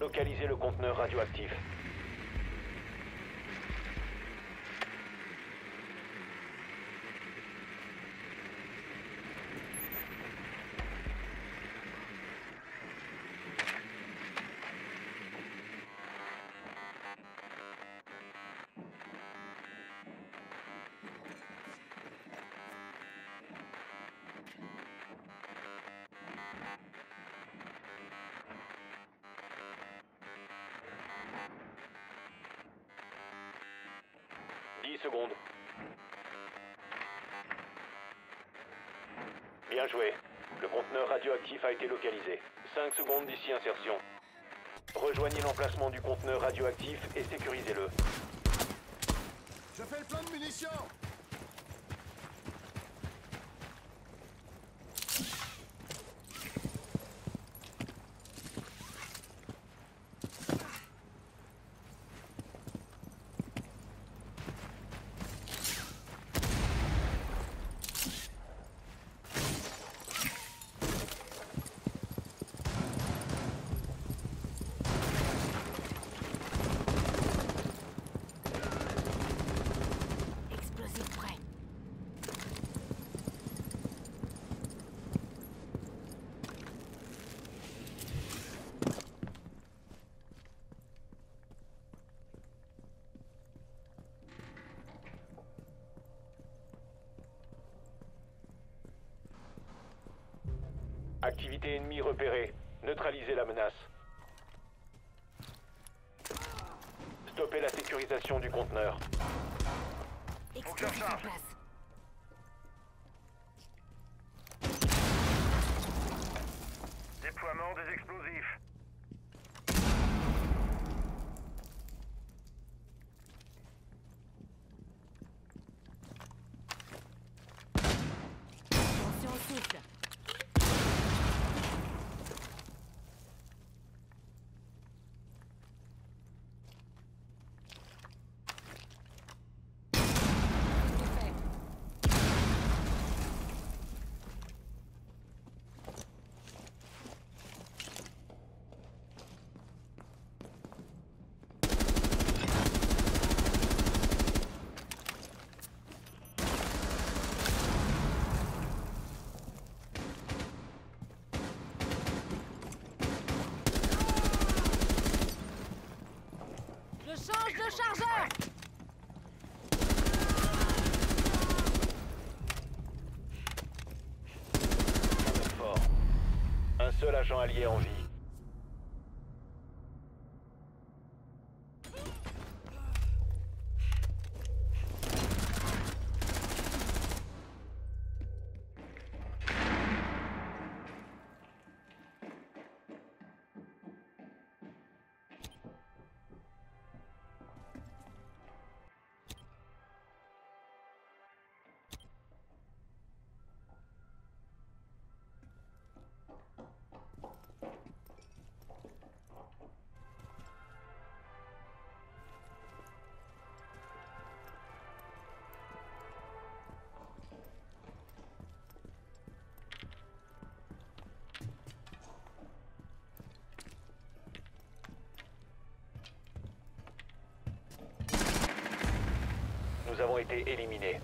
Localisez le conteneur radioactif. Dix secondes. Bien joué. Le conteneur radioactif a été localisé. 5 secondes d'ici insertion. Rejoignez l'emplacement du conteneur radioactif et sécurisez-le. Je fais le plein de munitions Activité ennemie repérée. Neutralisez la menace. Stoppez la sécurisation du conteneur. Explosif en place. Déploiement des explosifs. Chargeur. Un seul agent allié en vie. Nous avons été éliminés.